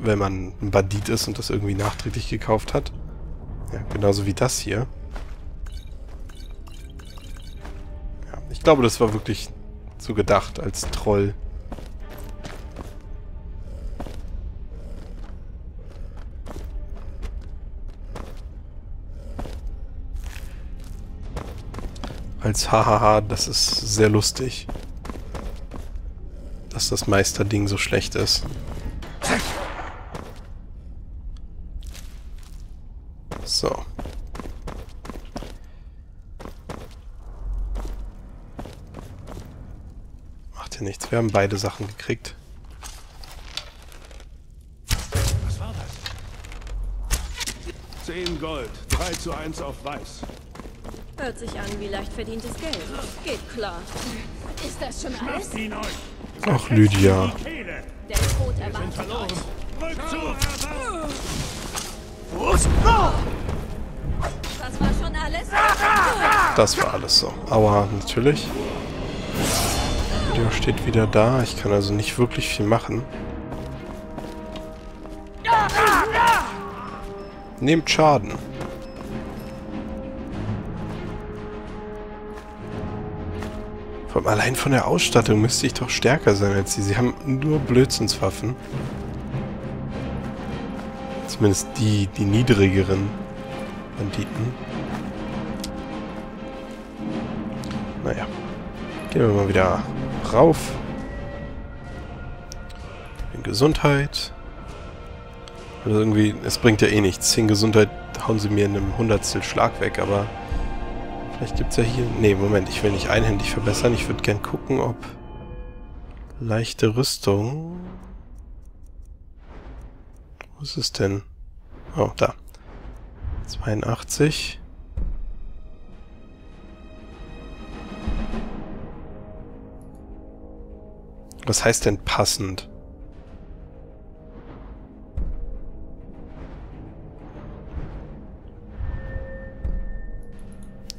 wenn man ein Bandit ist und das irgendwie nachträglich gekauft hat. Ja, genauso wie das hier. Ja, ich glaube, das war wirklich so gedacht als Troll. Als Hahaha, das ist sehr lustig. Dass das Meisterding so schlecht ist. So. Macht ja nichts. Wir haben beide Sachen gekriegt. Was war das? 10 Gold, 3 zu 1 auf Weiß. Hört sich an wie leicht verdientes Geld. Geht klar. Ist das schon alles? Ach, Lydia. Der Tod erwartet euch. Rückzug! Das war schon alles? Das war alles so. Aua, natürlich. Lydia steht wieder da. Ich kann also nicht wirklich viel machen. Nehmt Schaden. Vor allem allein von der Ausstattung müsste ich doch stärker sein als sie. Sie haben nur Blödsinnswaffen. Zumindest die, die niedrigeren Banditen. Naja. Gehen wir mal wieder rauf. In Gesundheit. Also irgendwie, es bringt ja eh nichts. In Gesundheit hauen sie mir in einem Hundertstel Schlag weg, aber vielleicht gibt es ja hier... Nee, Moment, ich will nicht einhändig verbessern. Ich würde gern gucken, ob leichte Rüstung... Wo ist es denn? Oh, da. 82. Was heißt denn passend?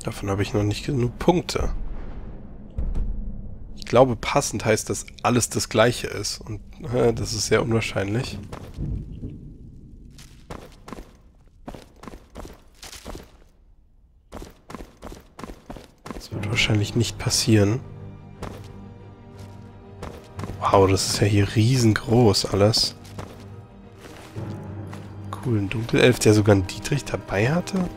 Davon habe ich noch nicht genug Punkte. Ich glaube, passend heißt, dass alles das gleiche ist. Und äh, das ist sehr unwahrscheinlich. Das wird wahrscheinlich nicht passieren. Wow, das ist ja hier riesengroß alles. Cool, ein Dunkelelf, der sogar einen Dietrich dabei hatte.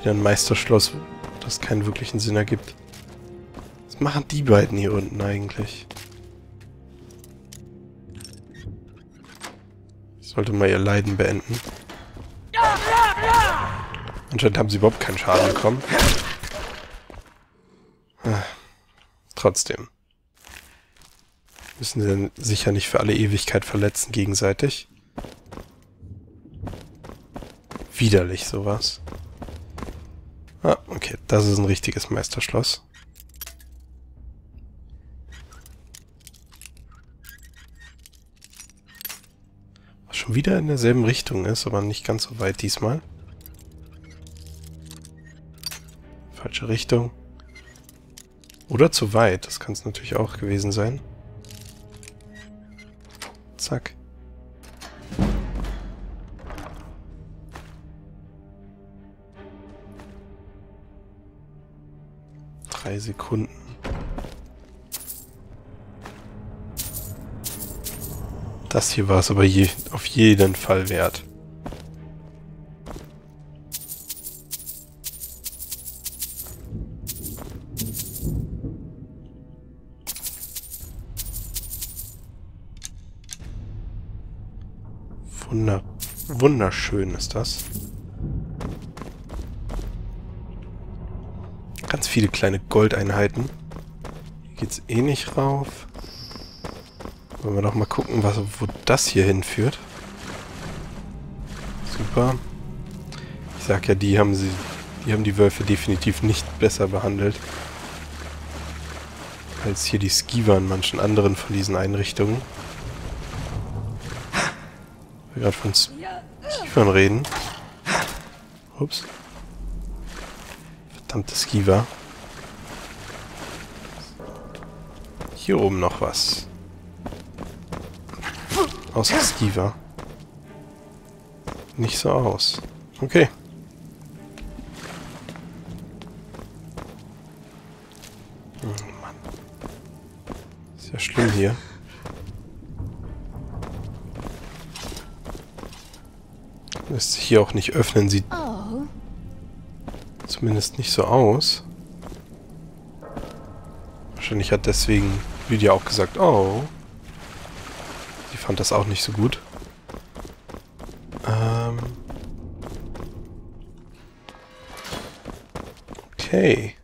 Wieder ein Meisterschloss, das keinen wirklichen Sinn ergibt. Was machen die beiden hier unten eigentlich? Ich sollte mal ihr Leiden beenden. Anscheinend haben sie überhaupt keinen Schaden bekommen. Ah, Trotzdem. Müssen sie sich ja nicht für alle Ewigkeit verletzen gegenseitig. Widerlich sowas. Ah, okay. Das ist ein richtiges Meisterschloss. Was schon wieder in derselben Richtung ist, aber nicht ganz so weit diesmal. Falsche Richtung. Oder zu weit. Das kann es natürlich auch gewesen sein. Zack. Drei Sekunden. Das hier war es aber je, auf jeden Fall wert. Wunder, wunderschön ist das. Ganz viele kleine Goldeinheiten. Hier geht's eh nicht rauf. Wollen wir doch mal gucken, was, wo das hier hinführt. Super. Ich sag ja, die haben sie, die haben die Wölfe definitiv nicht besser behandelt. Als hier die Skiver in manchen anderen von diesen Einrichtungen. Wir gerade von Skivern reden. Ups. Verdammte Skiver. Hier oben noch was. Außer Skiva. Nicht so aus. Okay. Oh Mann. Ist ja schlimm hier. Lässt sich hier auch nicht öffnen. Sieht Oh, zumindest nicht so aus. Wahrscheinlich hat deswegen Lydia auch gesagt, oh. Sie fand das auch nicht so gut. Ähm. Okay.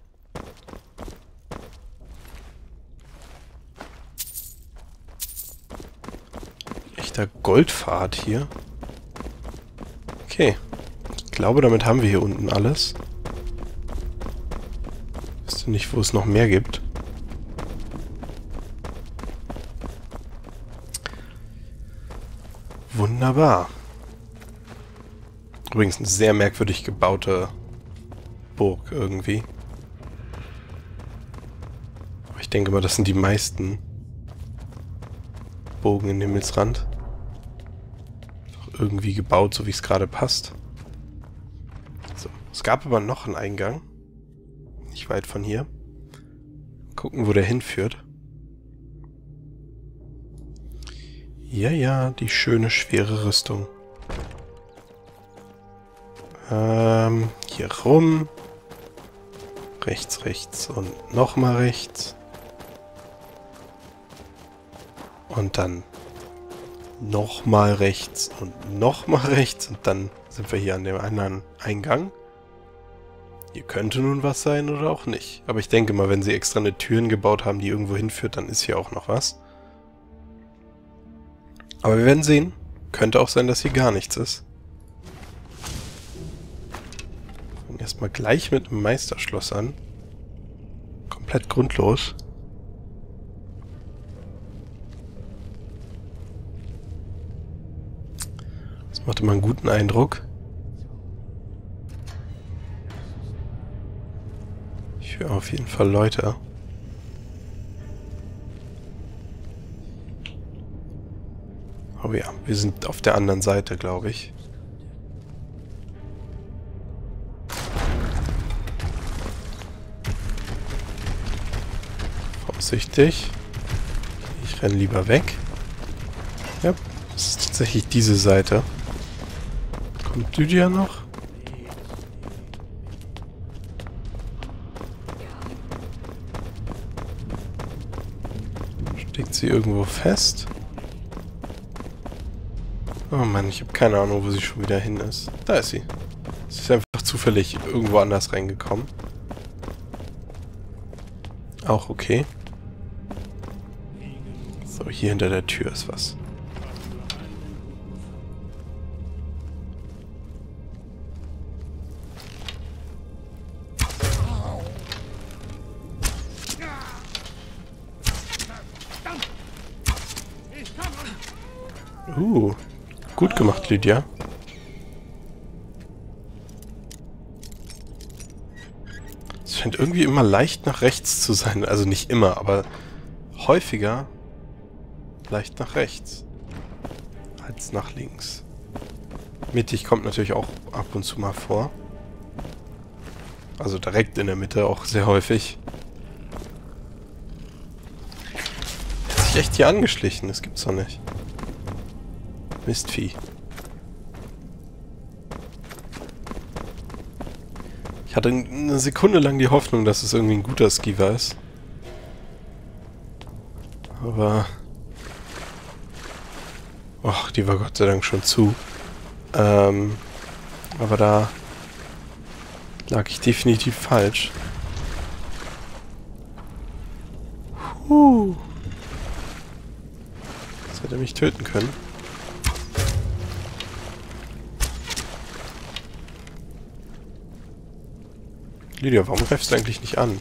Echter Goldpfad hier. Okay. Ich glaube, damit haben wir hier unten alles. Ich wüsste nicht, wo es noch mehr gibt. Wunderbar. Übrigens eine sehr merkwürdig gebaute Burg irgendwie. Aber ich denke mal, das sind die meisten Burgen in Himmelsrand. Irgendwie gebaut, so wie es gerade passt. So, es gab aber noch einen Eingang. Nicht weit von hier. Gucken, wo der hinführt. Ja, ja, die schöne, schwere Rüstung. Ähm, hier rum. Rechts, rechts und nochmal rechts. Und dann nochmal rechts und nochmal rechts. Und dann sind wir hier an dem anderen Eingang. Hier könnte nun was sein oder auch nicht. Aber ich denke mal, wenn sie extra eine Türen gebaut haben, die irgendwo hinführt, dann ist hier auch noch was. Aber wir werden sehen. Könnte auch sein, dass hier gar nichts ist. Erstmal gleich mit einem Meisterschloss an. Komplett grundlos. Das macht immer einen guten Eindruck. Ich höre auf jeden Fall Leute. Oh ja, wir sind auf der anderen Seite, glaube ich. Vorsichtig. Ich renne lieber weg. Ja, das ist tatsächlich diese Seite. Kommt Lydia noch? Steckt sie irgendwo fest? Oh Mann, ich habe keine Ahnung, wo sie schon wieder hin ist. Da ist sie. Sie ist einfach zufällig irgendwo anders reingekommen. Auch okay. So, hier hinter der Tür ist was. Uh, gut gemacht, Lydia. Es scheint irgendwie immer leicht nach rechts zu sein. Also nicht immer, aber häufiger leicht nach rechts. Als nach links. Mittig kommt natürlich auch ab und zu mal vor. Also direkt in der Mitte auch sehr häufig. Hat sich echt hier angeschlichen, das gibt's doch nicht. Mistvieh. Ich hatte eine Sekunde lang die Hoffnung, dass es irgendwie ein guter Skiva ist. Aber... Och, die war Gott sei Dank schon zu. Ähm, aber da lag ich definitiv falsch. Puh. Jetzt hätte mich töten können. Lydia, warum greifst du eigentlich nicht an?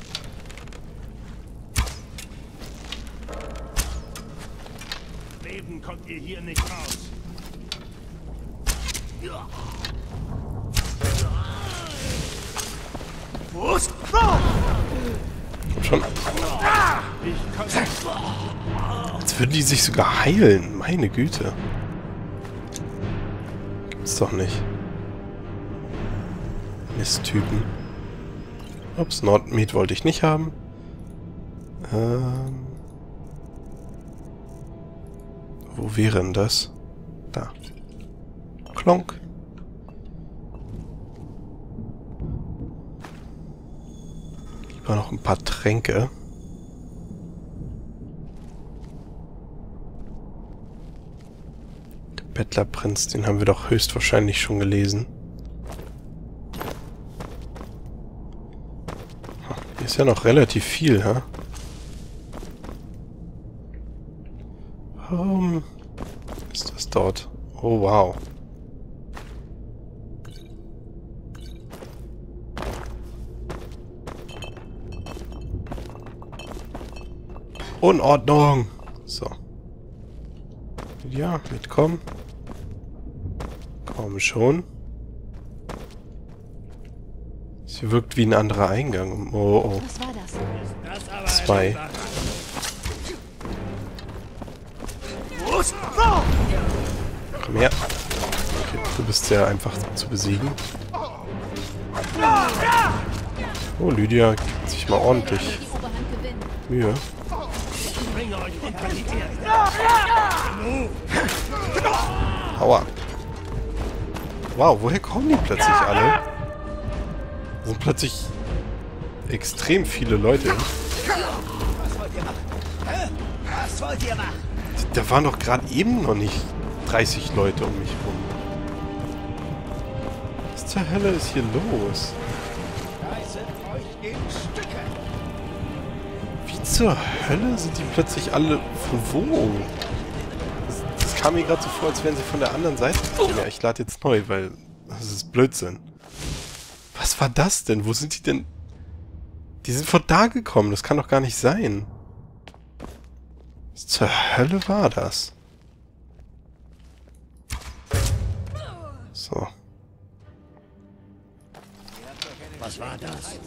Leben kommt ihr hier nicht raus. Komm schon. Jetzt würden die sich sogar heilen. Meine Güte. gibt's doch nicht. Misttypen. Ups, Nordmeat wollte ich nicht haben. Ähm... Wo wäre denn das? Da. Klonk. Lieber noch ein paar Tränke. Der Bettlerprinz, den haben wir doch höchstwahrscheinlich schon gelesen. Ist ja noch relativ viel, ha? Warum ist das dort? Oh, wow. Unordnung! So. Ja, mitkommen. Komm schon. Sie wirkt wie ein anderer Eingang. Oh, oh. Das? Zwei. Komm her. Okay, du bist sehr einfach zu besiegen. Oh, Lydia gibt sich mal ordentlich. Mühe. Aua. Wow, woher kommen die plötzlich alle? Da sind plötzlich extrem viele Leute. Was wollt ihr machen? Da waren doch gerade eben noch nicht 30 Leute um mich rum. Was zur Hölle ist hier los? Wie zur Hölle sind die plötzlich alle von wo? Das, das kam mir gerade so vor, als wären sie von der anderen Seite. Ja, ich lade jetzt neu, weil das ist Blödsinn. Was war das denn? Wo sind die denn? Die sind von da gekommen. Das kann doch gar nicht sein. Was zur Hölle war das? So. Was war das?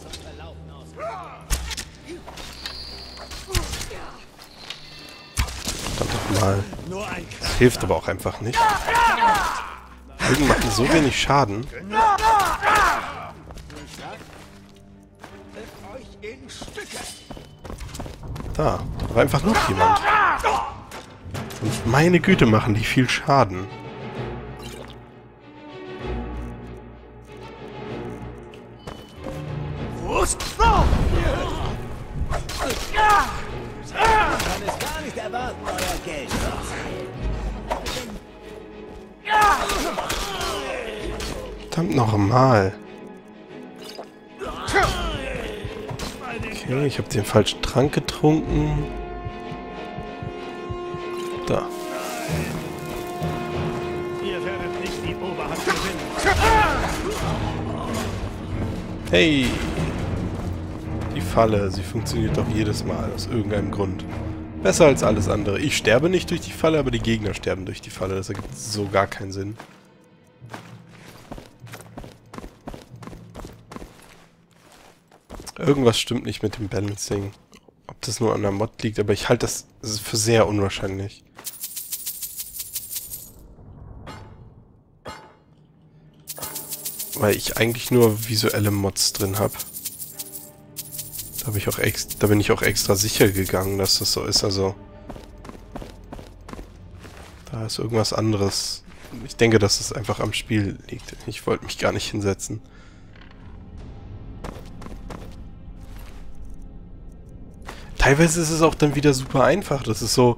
Verdammt doch mal. Das hilft aber auch einfach nicht. Helden machen so wenig Schaden. Euch Da, da war einfach noch jemand. Und meine Güte machen die viel Schaden. Verdammt nochmal. Okay, ich habe den falschen Trank getrunken. Da. Hey! Die Falle, sie funktioniert doch jedes Mal, aus irgendeinem Grund. Besser als alles andere. Ich sterbe nicht durch die Falle, aber die Gegner sterben durch die Falle. Das ergibt so gar keinen Sinn. Irgendwas stimmt nicht mit dem Balancing. Ob das nur an der Mod liegt, aber ich halte das für sehr unwahrscheinlich. Weil ich eigentlich nur visuelle Mods drin habe. Da, hab da bin ich auch extra sicher gegangen, dass das so ist. Also da ist irgendwas anderes. Ich denke, dass es einfach am Spiel liegt. Ich wollte mich gar nicht hinsetzen. Teilweise ist es auch dann wieder super einfach. Das ist so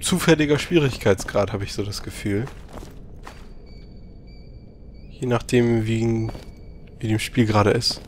zufälliger Schwierigkeitsgrad, habe ich so das Gefühl. Je nachdem, wie, wie dem Spiel gerade ist.